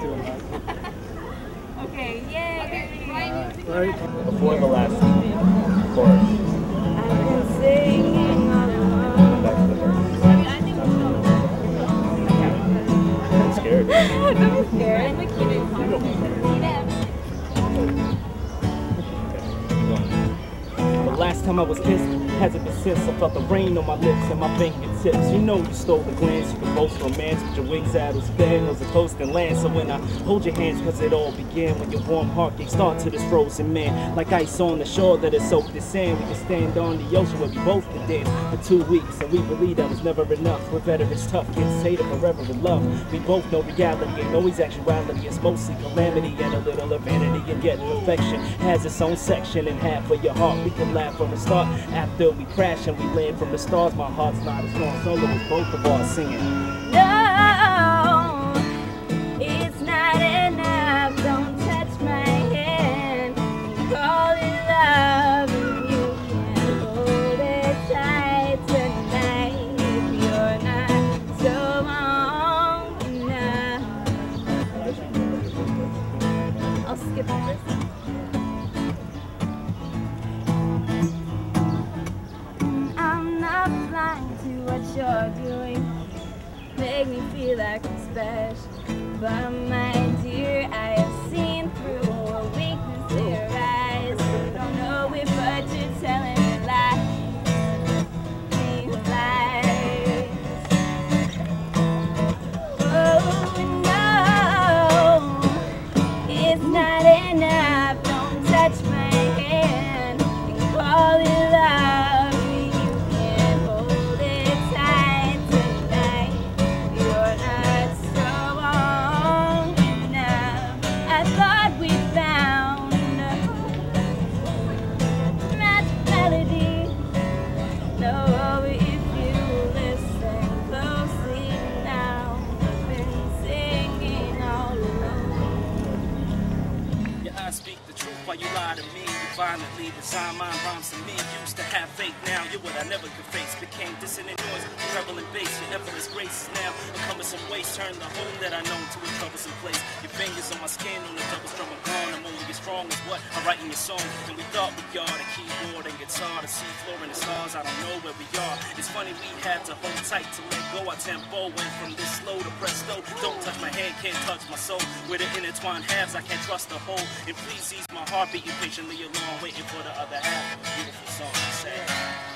Okay, yay! Okay, right. Right. Before the last chorus. I'm scared. I'm scared. Last time I was kissed hasn't been since I felt the rain on my lips and my fingertips. You know you stole the glance, you can boast romance with your was a coast and land. So when I hold your hands, cause it all began when your warm heart gave start to this frozen man. Like ice on the shore that is soaked in sand, we can stand on the ocean where we both can dance for two weeks. And we believe that was never enough. We're veterans, tough kids, hated forever in love. We both know reality ain't always actuality. It's mostly calamity and a little of vanity. And yet perfection has its own section and half of your heart. We can laugh from the start after we crash and we land from the stars. My heart's not as strong solo as both of us singing. Make me feel like I'm special. But my dear, Speak the truth while you lie to me. You violently design my rhymes to me. Used to have faith, now you're what I never could face. Became dissonant noise, prevalent bass. Your effortless grace is now a cumbersome waste. Turn the home that I know to a troublesome place. Your fingers on my skin on strong as what I write in your song. And we thought we are the keyboard and guitar, the sea floor and the stars. I don't know where we are. It's funny we had to hold tight to let go. Our tempo went from this slow to presto. Don't touch my hand, can't touch my soul. With the intertwined halves, I can't trust the whole. And please ease my heart beating patiently along, waiting for the other half. Beautiful song, sad.